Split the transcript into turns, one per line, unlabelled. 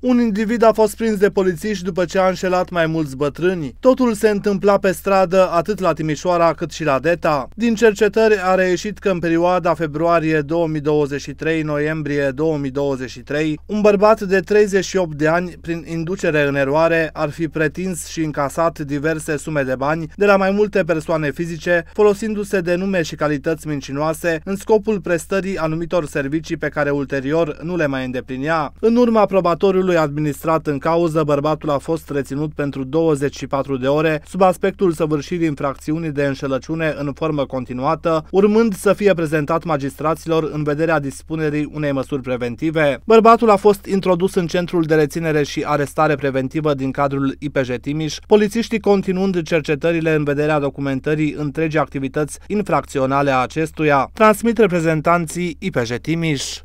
Un individ a fost prins de polițiști după ce a înșelat mai mulți bătrâni. Totul se întâmpla pe stradă atât la Timișoara cât și la Deta. Din cercetări a reieșit că în perioada februarie 2023-noiembrie 2023, un bărbat de 38 de ani, prin inducere în eroare, ar fi pretins și încasat diverse sume de bani de la mai multe persoane fizice, folosindu-se de nume și calități mincinoase în scopul prestării anumitor servicii pe care ulterior nu le mai îndeplinea. În urma probatoriului celui administrat în cauză, bărbatul a fost reținut pentru 24 de ore sub aspectul săvârșirii infracțiunii de înșelăciune în formă continuată, urmând să fie prezentat magistraților în vederea dispunerii unei măsuri preventive. Bărbatul a fost introdus în centrul de reținere și arestare preventivă din cadrul IPJ Timiș, polițiștii continuând cercetările în vederea documentării întregii activități infracționale a acestuia, transmit reprezentanții IPJ Timiș.